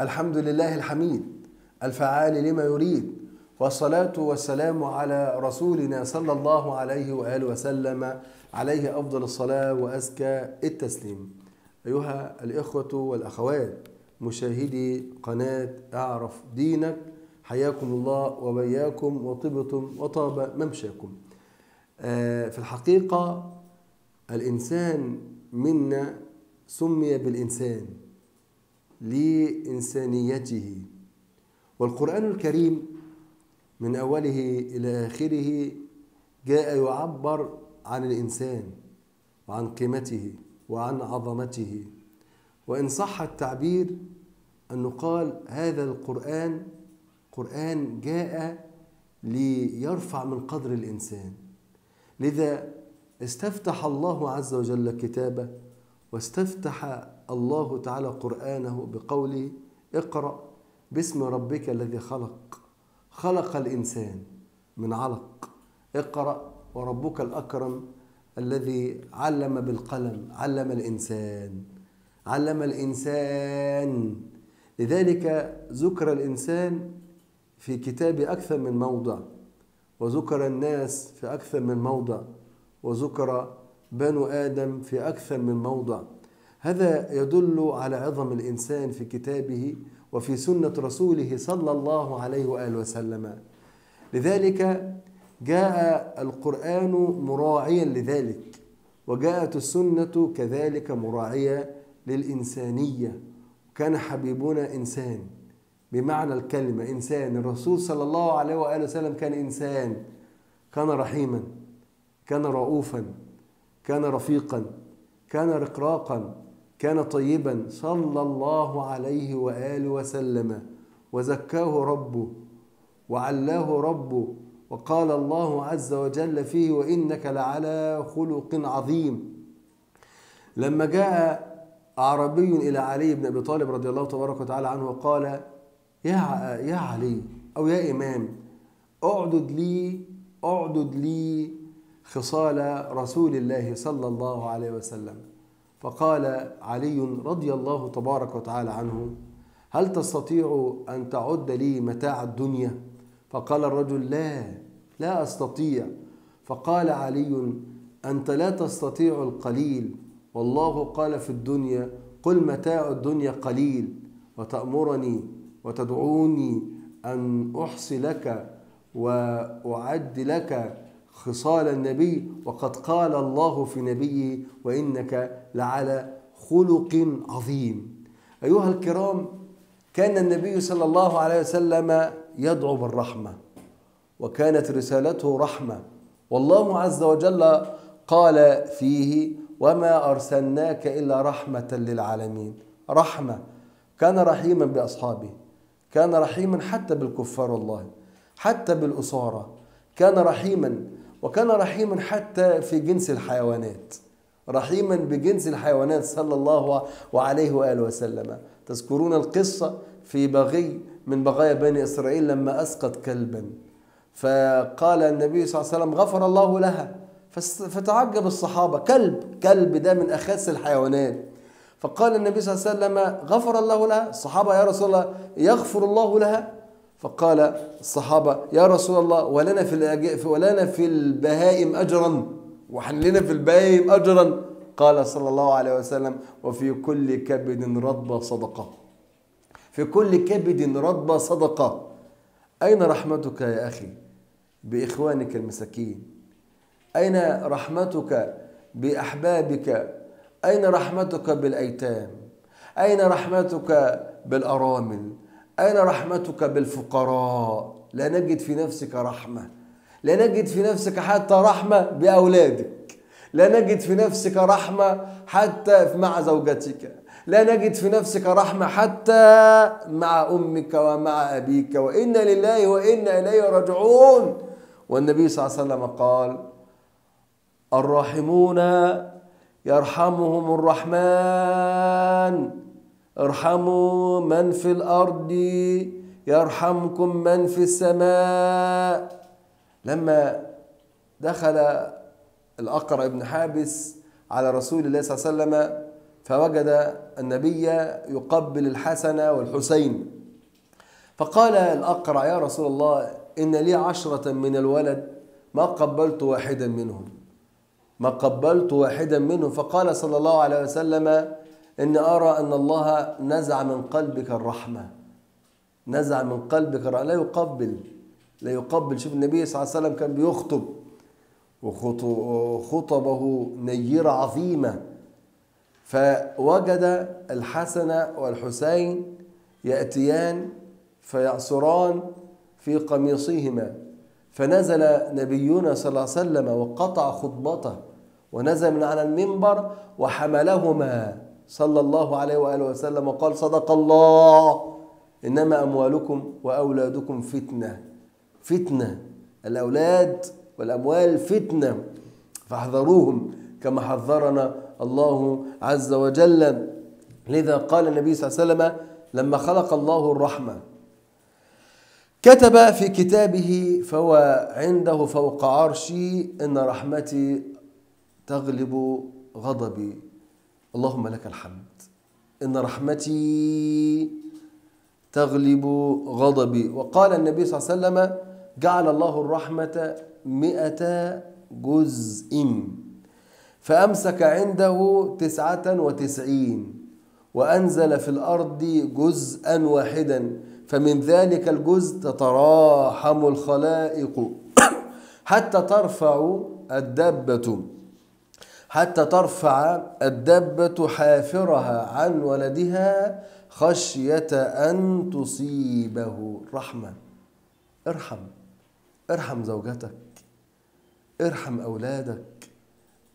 الحمد لله الحميد الفعال لما يريد والصلاة والسلام على رسولنا صلى الله عليه وآله وسلم عليه أفضل الصلاة وأزكى التسليم. أيها الإخوة والأخوات مشاهدي قناة أعرف دينك حياكم الله وبياكم وطبتم وطاب ممشاكم. آه، في الحقيقة الإنسان منا سمي بالإنسان. لإنسانيته. والقرآن الكريم من أوله إلى آخره جاء يعبر عن الإنسان وعن قيمته وعن عظمته. وإن صح التعبير أن نقال هذا القرآن قرآن جاء ليرفع من قدر الإنسان. لذا استفتح الله عز وجل كتابه واستفتح الله تعالى قرآنه بقوله اقرأ باسم ربك الذي خلق. خلق الإنسان من علق. اقرأ وربك الأكرم الذي علم بالقلم علم الإنسان علم الإنسان. لذلك ذكر الإنسان في كتاب أكثر من موضع وذكر الناس في أكثر من موضع وذكر بنو آدم في أكثر من موضع. هذا يدل على عظم الإنسان في كتابه وفي سنة رسوله صلى الله عليه وآله وسلم. لذلك جاء القرآن مراعيا لذلك وجاءت السنة كذلك مراعية للإنسانية. كان حبيبنا إنسان بمعنى الكلمة إنسان. الرسول صلى الله عليه وآله وسلم كان إنسان كان رحيما كان رؤوفا. كان رفيقا كان رقراقا كان طيبا صلى الله عليه وآله وسلم. وزكاه ربه وعلاه ربه وقال الله عز وجل فيه وإنك لعلى خلق عظيم. لما جاء أعرابي إلى علي بن أبي طالب رضي الله تبارك وتعالى عنه وقال يا يا علي أو يا إمام أعدد لي أعدد لي خصال رسول الله صلى الله عليه وسلم. فقال علي رضي الله تبارك وتعالى عنه هل تستطيع أن تعد لي متاع الدنيا؟ فقال الرجل لا لا أستطيع. فقال علي أنت لا تستطيع القليل. والله قال في الدنيا قل متاع الدنيا قليل وتأمرني وتدعوني أن أحصي لك وأعد لك خصال النبي وقد قال الله في نبيه وإنك لعلى خلق عظيم. أيها الكرام كان النبي صلى الله عليه وسلم يدعو بالرحمة وكانت رسالته رحمة. والله عز وجل قال فيه وما أرسلناك إلا رحمة للعالمين رحمة. كان رحيما بأصحابه. كان رحيما حتى بالكفار والله حتى بالأسارة. كان رحيما وكان رحيما حتى في جنس الحيوانات رحيما بجنس الحيوانات صلى الله عليه وآله وسلم. تذكرون القصة في بغي من بغايا بني إسرائيل لما أسقط كلبا. فقال النبي صلى الله عليه وسلم غفر الله لها. فتعجب الصحابة. كلب كلب ده من أخس الحيوانات. فقال النبي صلى الله عليه وسلم غفر الله لها. الصحابة يا رسول الله يغفر الله لها؟ فقال الصحابة يا رسول الله ولنا في ولنا في البهائم أجرا وحلنا في البهائم أجرا. قال صلى الله عليه وسلم وفي كل كبد رطبة صدقة. في كل كبد رطبة صدقة. أين رحمتك يا أخي بإخوانك المساكين؟ أين رحمتك بأحبابك؟ أين رحمتك بالأيتام؟ أين رحمتك بالأرامل؟ أين رحمتك بالفقراء. لا نجد في نفسك رحمة. لا نجد في نفسك حتى رحمة بأولادك. لا نجد في نفسك رحمة حتى مع زوجتك. لا نجد في نفسك رحمة حتى مع أمك ومع أبيك. وإنا لله وإنا إليه راجعون. والنبي صلى الله عليه وسلم قال الراحمون يرحمهم الرحمن. ارحموا من في الأرض يرحمكم من في السماء. لما دخل الأقرع بن حابس على رسول الله صلى الله عليه وسلم فوجد النبي يقبل الحسن والحسين. فقال الأقرع يا رسول الله إن لي عشرة من الولد ما قبلت واحدا منهم. ما قبلت واحدا منهم. فقال صلى الله عليه وسلم إني أرى أن الله نزع من قلبك الرحمة. نزع من قلبك الرحمة. لا يقبل. لا يقبل. شوف النبي صلى الله عليه وسلم كان بيخطب وخطبه نيرة عظيمة. فوجد الحسن والحسين يأتيان فيعصران في قميصهما. فنزل نبينا صلى الله عليه وسلم وقطع خطبته ونزل من على المنبر وحملهما. صلى الله عليه وآله وسلم وقال صدق الله. إنما أموالكم وأولادكم فتنة. فتنة. الأولاد والأموال فتنة. فاحذروهم كما حذرنا الله عز وجل. لذا قال النبي صلى الله عليه وسلم لما خلق الله الرحمة كتب في كتابه فهو عنده فوق عرشي إن رحمتي تغلب غضبي. اللهم لك الحمد. إن رحمتي تغلب غضبي. وقال النبي صلى الله عليه وسلم جعل الله الرحمة مئة جزء. فأمسك عنده تسعة وتسعين وأنزل في الأرض جزءا واحدا. فمن ذلك الجزء تتراحم الخلائق. حتى ترفع الدبة. حتى ترفع الدبة حافرها عن ولدها خشية أن تصيبه. رحمة. ارحم. ارحم زوجتك. ارحم أولادك.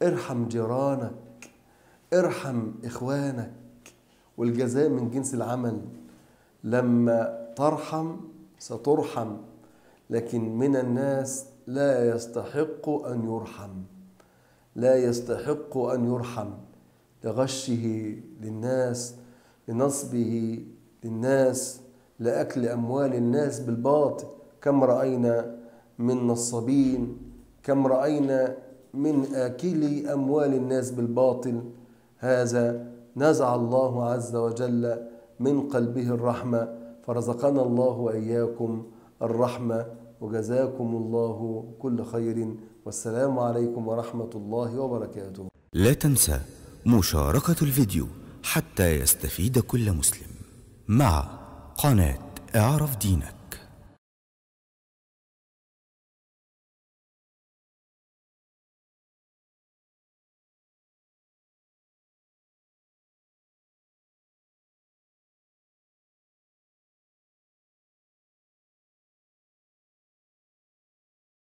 ارحم جيرانك. ارحم إخوانك. والجزاء من جنس العمل. لما ترحم سترحم لكن من الناس لا يستحق أن يرحم. لا يستحق أن يرحم لغشه للناس لنصبه للناس لأكل أموال الناس بالباطل. كم رأينا من نصابين كم رأينا من آكلي أموال الناس بالباطل. هذا نزع الله عز وجل من قلبه الرحمة. فرزقنا الله وإياكم الرحمة. وجزاكم الله كل خير والسلام عليكم ورحمة الله وبركاته. لا تنسى مشاركة الفيديو حتى يستفيد كل مسلم مع قناة إعرف دينك.